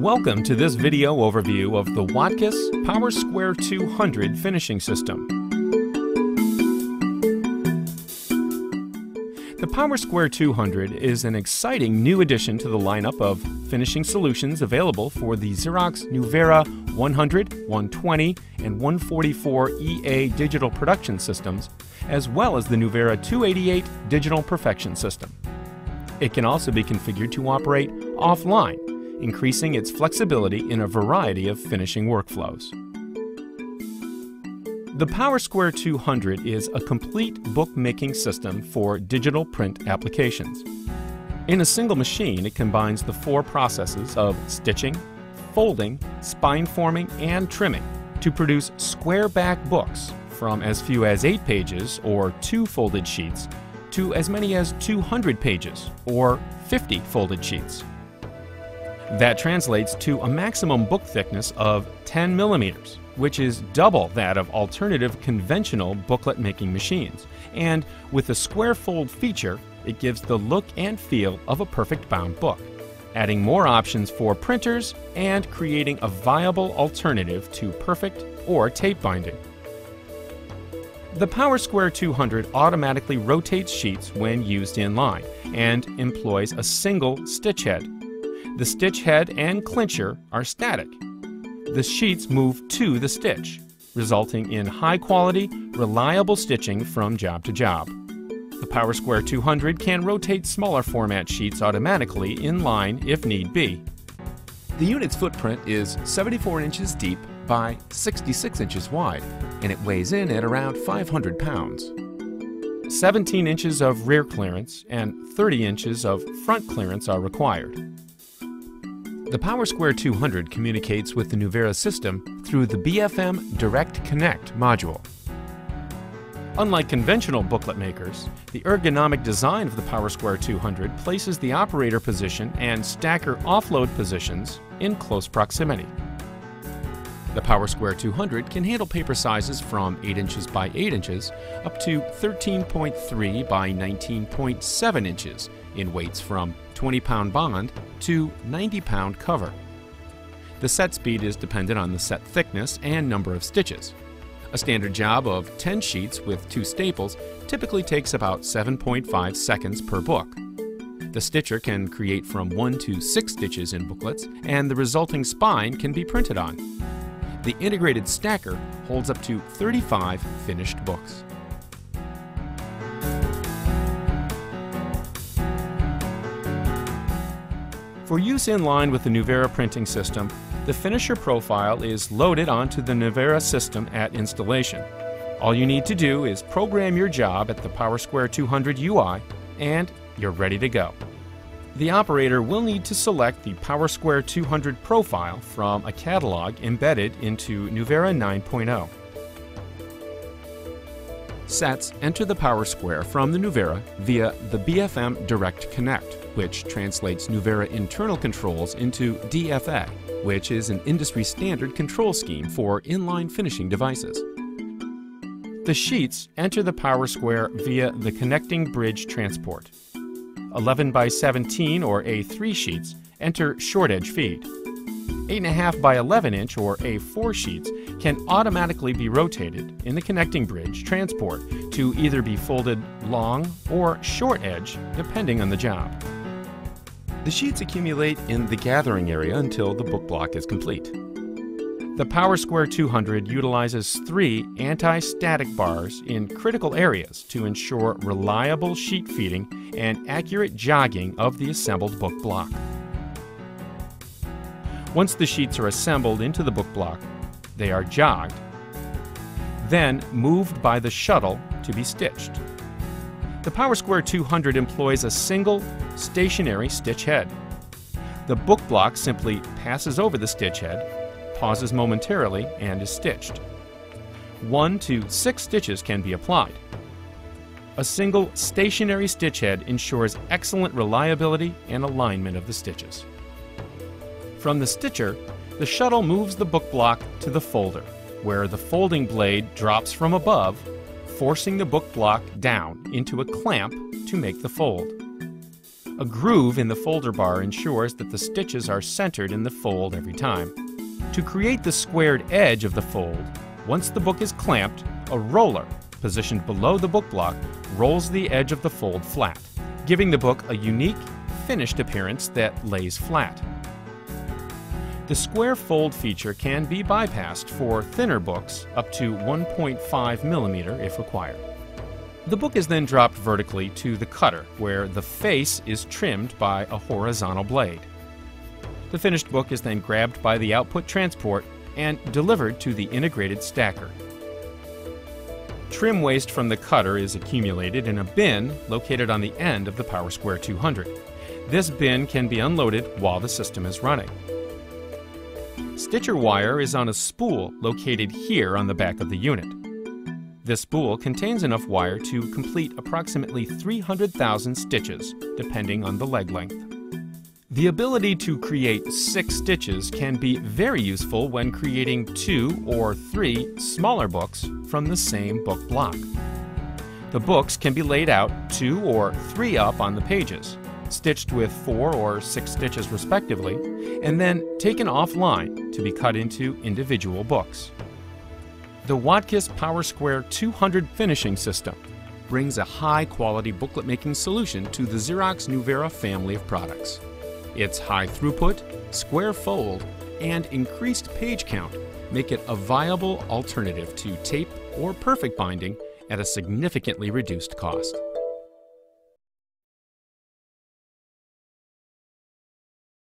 Welcome to this video overview of the Watkiss PowerSquare 200 finishing system. The PowerSquare 200 is an exciting new addition to the lineup of finishing solutions available for the Xerox Nuvera 100, 120, and 144 EA digital production systems, as well as the Nuvera 288 digital perfection system. It can also be configured to operate offline increasing its flexibility in a variety of finishing workflows. The PowerSquare 200 is a complete bookmaking system for digital print applications. In a single machine, it combines the four processes of stitching, folding, spine forming, and trimming to produce square back books from as few as 8 pages or 2 folded sheets to as many as 200 pages or 50 folded sheets. That translates to a maximum book thickness of 10 millimeters, which is double that of alternative conventional booklet making machines. And with the square fold feature, it gives the look and feel of a perfect bound book, adding more options for printers and creating a viable alternative to perfect or tape binding. The PowerSquare 200 automatically rotates sheets when used in line and employs a single stitch head the stitch head and clincher are static. The sheets move to the stitch, resulting in high quality, reliable stitching from job to job. The PowerSquare 200 can rotate smaller format sheets automatically in line if need be. The unit's footprint is 74 inches deep by 66 inches wide, and it weighs in at around 500 pounds. 17 inches of rear clearance and 30 inches of front clearance are required. The PowerSquare 200 communicates with the Nuvera system through the BFM Direct Connect module. Unlike conventional booklet makers, the ergonomic design of the PowerSquare 200 places the operator position and stacker offload positions in close proximity. The PowerSquare 200 can handle paper sizes from 8 inches by 8 inches up to 13.3 by 19.7 inches in weights from 20 pound bond to 90 pound cover. The set speed is dependent on the set thickness and number of stitches. A standard job of 10 sheets with two staples typically takes about 7.5 seconds per book. The stitcher can create from 1 to 6 stitches in booklets, and the resulting spine can be printed on. The integrated stacker holds up to 35 finished books. For use in line with the Nuvera printing system, the finisher profile is loaded onto the Nuvera system at installation. All you need to do is program your job at the PowerSquare 200 UI and you're ready to go. The operator will need to select the PowerSquare 200 profile from a catalog embedded into Nuvera 9.0. Sets enter the PowerSquare from the Nuvera via the BFM Direct Connect which translates Nuvera internal controls into DFA, which is an industry standard control scheme for inline finishing devices. The sheets enter the power square via the connecting bridge transport. 11 by 17 or A3 sheets enter short edge feed. 8.5 by 11 inch or A4 sheets can automatically be rotated in the connecting bridge transport to either be folded long or short edge depending on the job. The sheets accumulate in the gathering area until the book block is complete. The PowerSquare 200 utilizes three anti-static bars in critical areas to ensure reliable sheet feeding and accurate jogging of the assembled book block. Once the sheets are assembled into the book block, they are jogged, then moved by the shuttle to be stitched. The PowerSquare 200 employs a single stationary stitch head. The book block simply passes over the stitch head, pauses momentarily, and is stitched. One to six stitches can be applied. A single stationary stitch head ensures excellent reliability and alignment of the stitches. From the stitcher, the shuttle moves the book block to the folder, where the folding blade drops from above forcing the book block down into a clamp to make the fold. A groove in the folder bar ensures that the stitches are centered in the fold every time. To create the squared edge of the fold, once the book is clamped, a roller, positioned below the book block, rolls the edge of the fold flat, giving the book a unique, finished appearance that lays flat. The square fold feature can be bypassed for thinner books up to 1.5 millimeter if required. The book is then dropped vertically to the cutter, where the face is trimmed by a horizontal blade. The finished book is then grabbed by the output transport and delivered to the integrated stacker. Trim waste from the cutter is accumulated in a bin located on the end of the PowerSquare 200. This bin can be unloaded while the system is running. Stitcher wire is on a spool located here on the back of the unit. This spool contains enough wire to complete approximately 300,000 stitches, depending on the leg length. The ability to create six stitches can be very useful when creating two or three smaller books from the same book block. The books can be laid out two or three up on the pages, stitched with four or six stitches respectively, and then taken offline to be cut into individual books. The Watkiss PowerSquare 200 finishing system brings a high-quality booklet making solution to the Xerox Nuvera family of products. Its high throughput, square fold, and increased page count make it a viable alternative to tape or perfect binding at a significantly reduced cost.